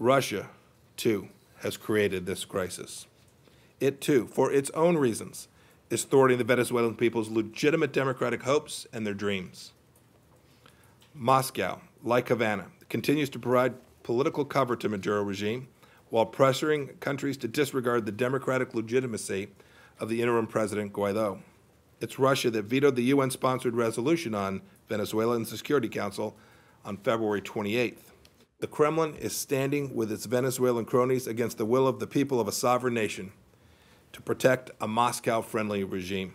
Russia, too, has created this crisis. It, too, for its own reasons, is thwarting the Venezuelan people's legitimate democratic hopes and their dreams. Moscow, like Havana, continues to provide political cover to Maduro regime while pressuring countries to disregard the democratic legitimacy of the interim president Guaido. It's Russia that vetoed the UN sponsored resolution on Venezuela in the Security Council on February 28th. The Kremlin is standing with its Venezuelan cronies against the will of the people of a sovereign nation to protect a Moscow friendly regime.